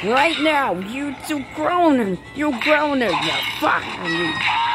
Right now, you two groaners, you groaners, you fuck me.